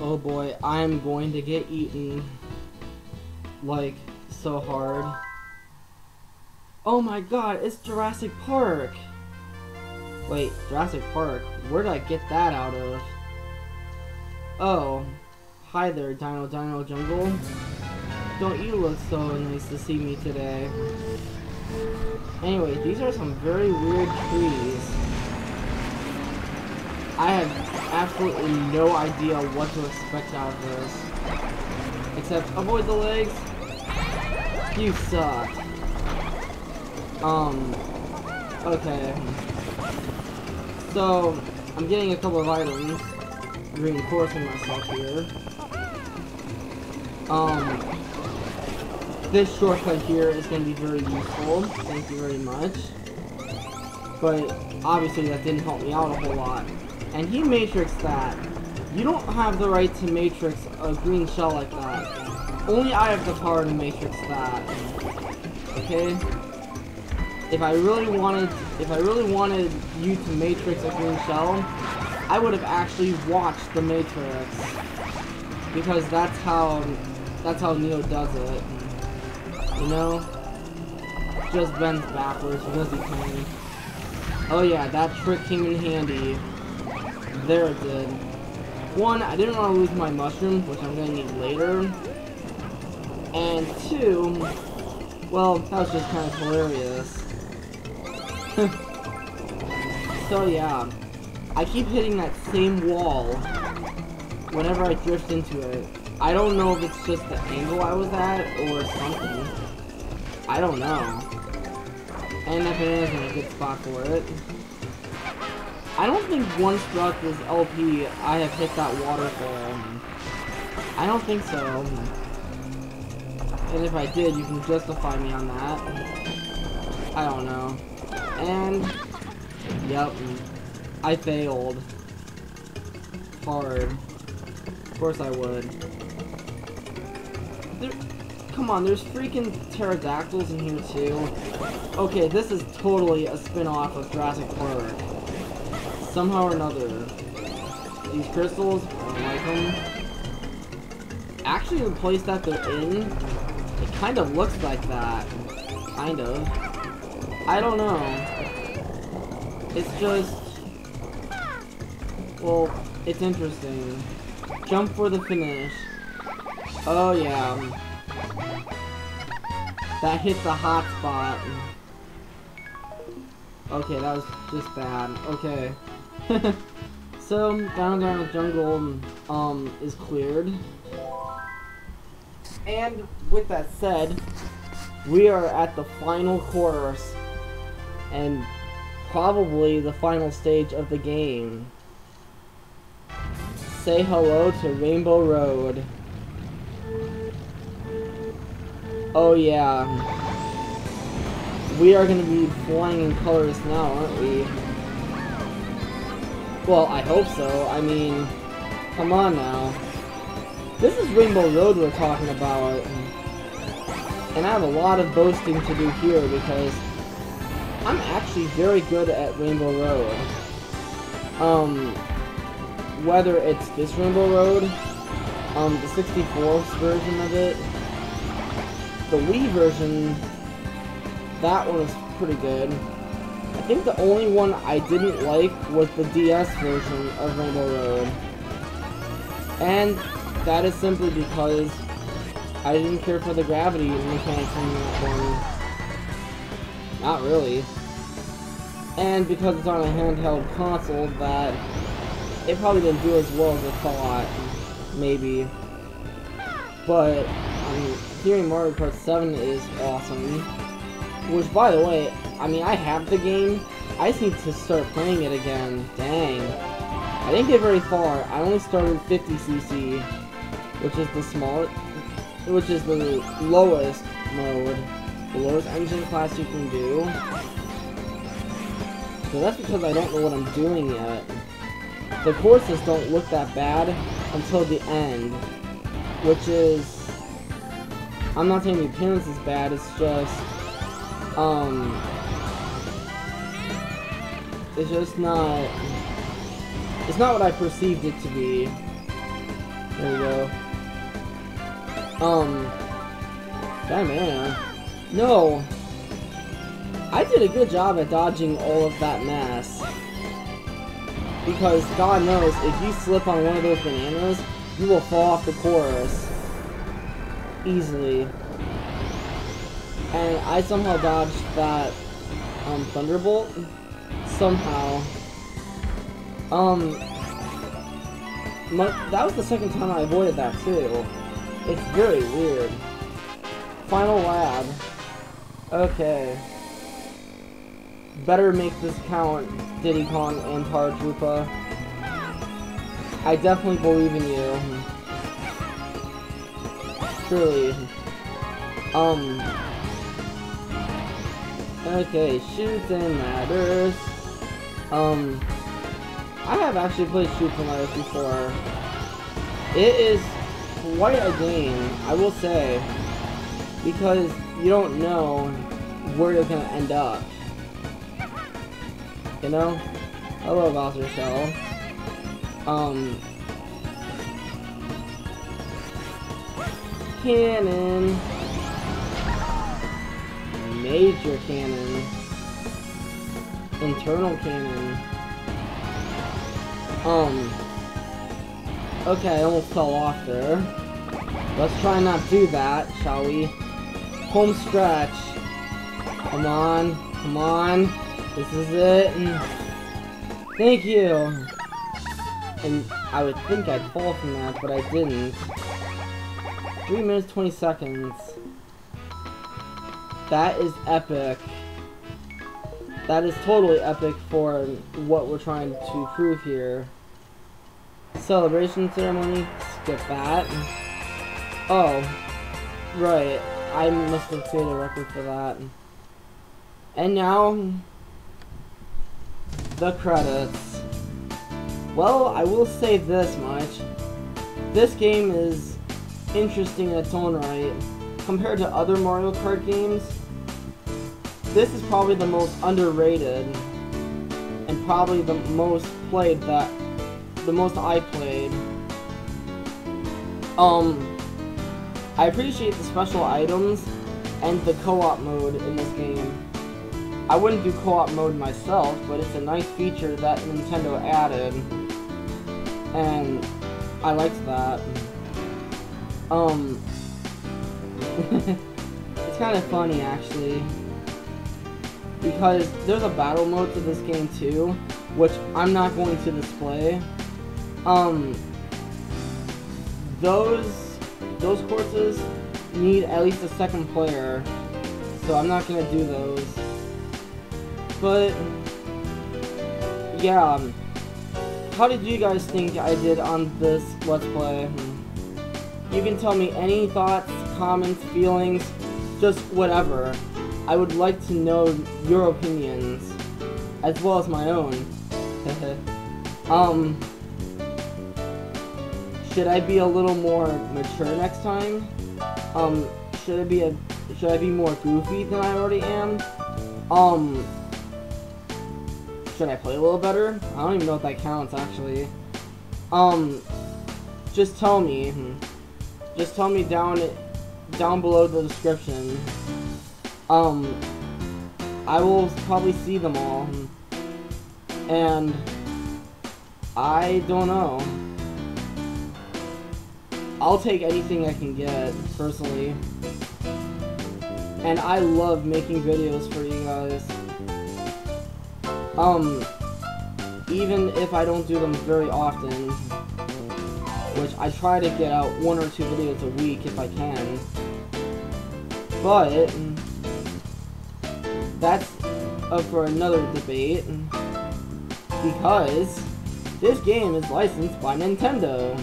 Oh boy, I'm going to get eaten. Like, so hard. Oh my god, it's Jurassic Park! Wait, Jurassic Park? Where did I get that out of? Oh. Hi there, Dino Dino Jungle. Don't you look so nice to see me today. Anyway, these are some very weird trees. I have absolutely no idea what to expect out of this. Except, avoid the legs. You suck. Um, okay. So, I'm getting a couple of items, reinforcing myself here. Um, this shortcut here is going to be very useful. Thank you very much. But, obviously that didn't help me out a whole lot. And he matrixed that. You don't have the right to matrix a green shell like that. Only I have the power to matrix that. Okay? If I really wanted, if I really wanted you to matrix a green shell, I would have actually watched the Matrix. Because that's how, that's how Neo does it. You know? Just bends backwards because he can. Oh yeah, that trick came in handy. There it did. One, I didn't want to lose my mushroom, which I'm going to need later. And two, well, that was just kind of hilarious. so yeah, I keep hitting that same wall whenever I drift into it. I don't know if it's just the angle I was at or something. I don't know. And if it isn't a good spot for it. I don't think once throughout this LP I have hit that waterfall. Um, I don't think so. And if I did, you can justify me on that. I don't know. And, yep, I failed. Hard. Of course I would. There, come on, there's freaking pterodactyls in here too. Okay, this is totally a spin-off of Jurassic Park somehow or another. These crystals, I don't like them. Actually, the place that they're in, it kind of looks like that. Kind of. I don't know. It's just... Well, it's interesting. Jump for the finish. Oh, yeah. That hit the hot spot. Okay, that was just bad. Okay. so, down down the jungle um, is cleared. And with that said, we are at the final course and probably the final stage of the game. Say hello to Rainbow Road. Oh yeah. We are going to be flying in colors now, aren't we? Well, I hope so. I mean, come on now. This is Rainbow Road we're talking about. And I have a lot of boasting to do here because I'm actually very good at Rainbow Road. Um, whether it's this Rainbow Road, um, the 64th version of it, the Wii version, that one is pretty good. I think the only one I didn't like was the DS version of Rainbow Road. And that is simply because I didn't care for the gravity mechanics in that one. Not really. And because it's on a handheld console that it probably didn't do as well as I thought. Maybe. But, I mean, hearing Mario Kart 7 is awesome. Which, by the way, I mean, I have the game. I just need to start playing it again. Dang. I didn't get very far. I only started 50cc, which is the smallest, which is the lowest mode, the lowest engine class you can do. So that's because I don't know what I'm doing yet. The courses don't look that bad until the end, which is, I'm not saying the appearance is bad, it's just, um, it's just not, it's not what I perceived it to be. There we go. Um, Diana. No. I did a good job at dodging all of that mass. Because God knows, if you slip on one of those bananas, you will fall off the course. Easily. And I somehow dodged that um, Thunderbolt. Somehow. Um, my, that was the second time I avoided that too. It's very weird. Final lab. Okay. Better make this count, Diddy Kong and Paratroopa. I definitely believe in you. Truly. Um. Okay, Chutes and Ladders. Um. I have actually played and ladders before. It is quite a game, I will say. Because you don't know where you're gonna end up. You know? Hello, Bowser Shell. Um... Cannon. Major cannon. Internal cannon. Um... Okay, I almost fell off there. Let's try not do that, shall we? Home stretch. Come on, come on. This is it. And thank you. And I would think I'd fall from that, but I didn't. 3 minutes 20 seconds. That is epic. That is totally epic for what we're trying to prove here. Celebration ceremony, skip that. Oh, right. I must have created a record for that. And now, the credits. Well, I will say this much. This game is interesting in its own right. Compared to other Mario Kart games, this is probably the most underrated and probably the most played that the most I played. Um I appreciate the special items and the co-op mode in this game. I wouldn't do co-op mode myself, but it's a nice feature that Nintendo added. And I liked that. Um, it's kind of funny actually. Because there's a battle mode to this game too, which I'm not going to display. Um, those, those courses need at least a second player, so I'm not gonna do those. But, yeah, um, how did you guys think I did on this Let's Play? You can tell me any thoughts, comments, feelings, just whatever. I would like to know your opinions, as well as my own. um, should I be a little more mature next time? Um, should I be a, should I be more goofy than I already am? Um, should I play a little better? I don't even know if that counts, actually. Um, just tell me. Just tell me down down below the description. Um, I will probably see them all. And I don't know. I'll take anything I can get, personally. And I love making videos for you guys. Um, even if I don't do them very often, which I try to get out one or two videos a week if I can, but that's up for another debate, because this game is licensed by Nintendo.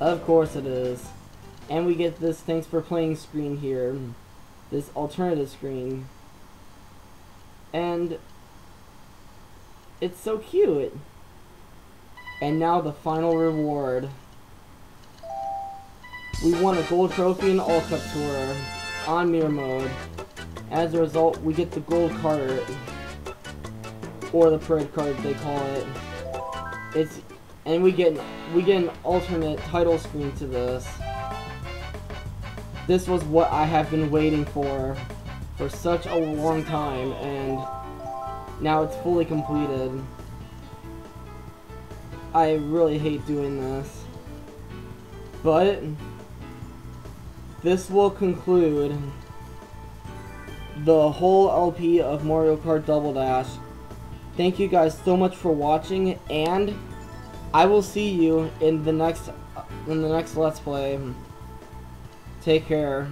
Of course it is. And we get this thanks for playing screen here, this alternative screen. And it's so cute. And now the final reward. We won a gold trophy in All Cup Tour on mirror mode. As a result, we get the gold card. Or the Parade Kart, they call it. It's and we get we get an alternate title screen to this. this was what I have been waiting for for such a long time, and now it's fully completed. I really hate doing this. But, this will conclude the whole LP of Mario Kart Double Dash. Thank you guys so much for watching, and I will see you in the next in the next Let's Play. Take care.